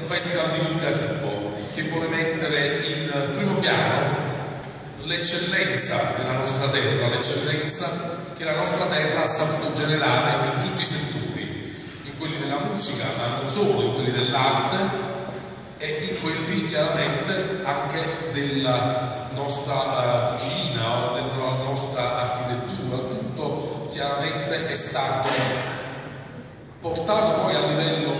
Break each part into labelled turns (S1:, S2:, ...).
S1: un festival divulgativo che vuole mettere in primo piano l'eccellenza della nostra terra, l'eccellenza che la nostra terra ha saputo generare in tutti i settori, in quelli della musica, ma non solo, in quelli dell'arte e in quelli chiaramente anche della nostra cucina o della nostra architettura, tutto chiaramente è stato portato poi a livello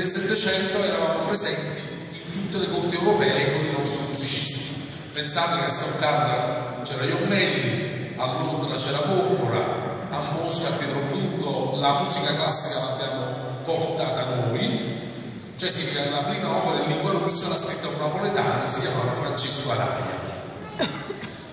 S1: nel Settecento eravamo presenti in tutte le corti europee con i nostri musicisti. Pensate che a Stoccarda c'era Iommelli, a Londra c'era Porpora, a Mosca, a Pietroburgo la musica classica l'abbiamo portata noi, cioè significa che la prima opera in lingua russa l'ha scritta un napoletano che si chiamava Francesco Araia.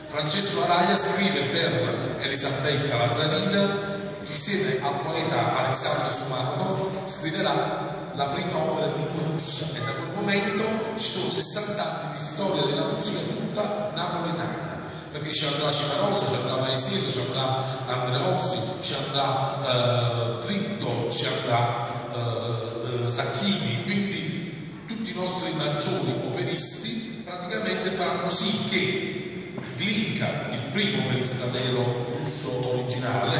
S1: Francesco Araia scrive per Elisabetta Lazzarina, insieme al poeta Alexander Sumarokov, scriverà la prima opera in lingua russa e da quel momento ci sono 60 anni di storia della musica tutta napoletana perché ci andrà Cimarosa, ci andrà Paesiello, ci andrà Andreozzi, ci andrà eh, Tritto, ci andrà eh, eh, Sacchini, quindi tutti i nostri maggiori operisti praticamente faranno sì che Glinka, il primo operista vero russo originale,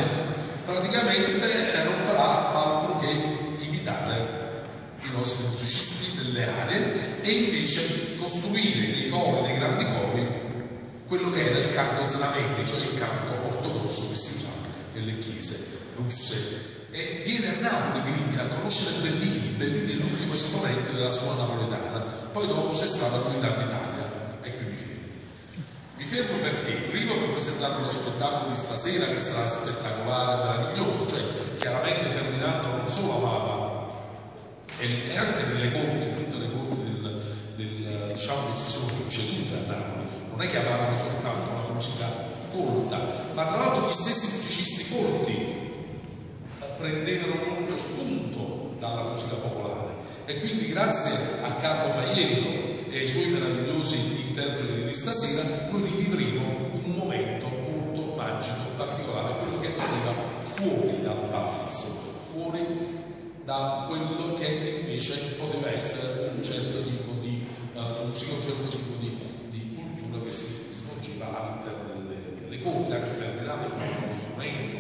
S1: praticamente eh, non farà altro che imitare i nostri musicisti delle aree e invece costruire nei cori, nei grandi cori, quello che era il canto znamendi, cioè il canto ortodosso che si usava nelle chiese russe. E viene a Napoli Glinka a conoscere Bellini, Bellini è l'ultimo esponente della scuola napoletana, poi dopo c'è stata l'unità d'Italia e qui mi fermo. Mi fermo perché? Prima per presentarvi lo spettacolo di stasera che sarà spettacolare, meraviglioso, cioè chiaramente Ferdinando non solo amava e, anche nelle corti, in tutte le corti del, del, diciamo, che si sono succedute a Napoli, non è che amavano soltanto la musica colta, ma tra l'altro gli stessi musicisti colti prendevano molto spunto dalla musica popolare. E quindi grazie a Carlo Faiello e ai suoi meravigliosi interpreti di stasera noi rivivremo un momento molto magico, particolare, quello che accadeva fuori dal palazzo, fuori da quello che invece poteva essere un certo tipo di uh, un certo tipo di, di cultura che si svolgeva all'interno delle, delle corti, anche Ferdinando suonava uno strumento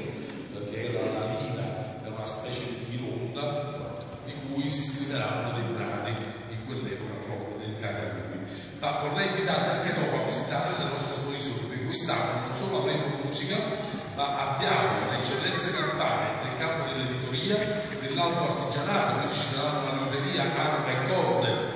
S1: uh, che era la lira, era una specie di ronda di cui si scriveranno dei brani in quell'epoca proprio dedicati a lui. Ma vorrei invitarvi anche dopo a visitare le nostre esposizioni, perché quest'anno non solo avremo musica, ma abbiamo le eccellenze campane nel campo dell'editoria dell'alto artigianato, quindi ci sarà una liuteria arma e corde.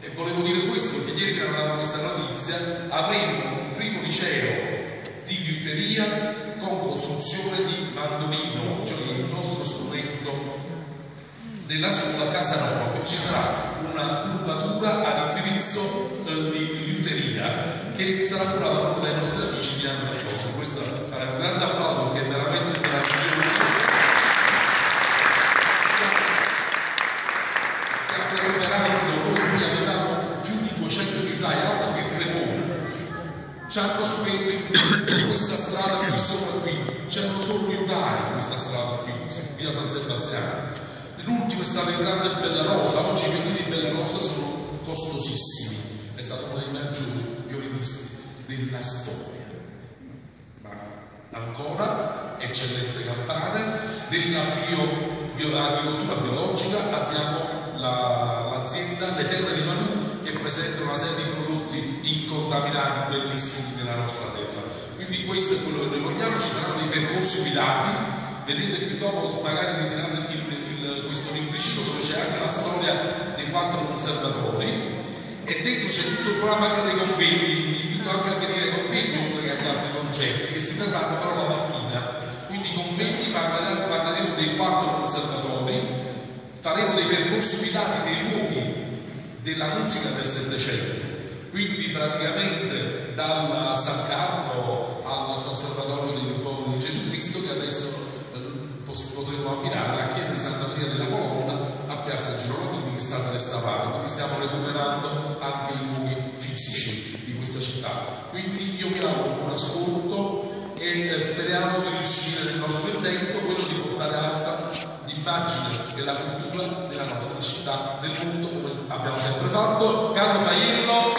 S1: E volevo dire questo perché ieri mi hanno dato questa notizia, avremo un primo liceo di liuteria con costruzione di mandolino, cioè il nostro strumento nella scuola Casanova, quindi ci sarà una curvatura all'indirizzo eh, di liuteria che sarà curata proprio dai nostri amici di Anna Questo farà un grande applauso perché è veramente meraviglioso. ci hanno spento in questa strada qui sopra qui, c'erano solo otai in questa strada qui, via San Sebastiano. L'ultimo è stato il grande Bella Rosa, oggi i violini di Bella Rosa sono costosissimi, è stato uno dei maggiori violinisti della storia. Ma ancora, eccellenze campane, nella bio, bio, agricoltura biologica abbiamo l'azienda la, Le Terre di Manù che presenta una serie di prodotti incontaminati, bellissimi della nostra terra. Quindi questo è quello che noi vogliamo, ci saranno dei percorsi guidati, vedete qui dopo magari ritirate il, il, questo libricino dove c'è anche la storia dei quattro conservatori e dentro c'è tutto il programma anche dei convegni, vi invito anche a venire ai convegni oltre che agli altri concerti che si terranno però la mattina. Quindi convegni parleremo, parleremo dei quattro conservatori, faremo dei percorsi guidati dei luoghi della musica del Settecento. Quindi praticamente dal San Carlo al Conservatorio dei Popoli di Gesù Cristo che adesso eh, potremmo ammirare la chiesa di Santa Maria della Colonna a Piazza Girolomini che è stata restaurata, quindi stiamo recuperando anche i luoghi fisici di questa città. Quindi io vi auguro un buon ascolto e speriamo di riuscire nel nostro intento quello di portare alta, l'immagine e la cultura della nostra città, del mondo, come abbiamo sempre fatto. Carlo Faiello,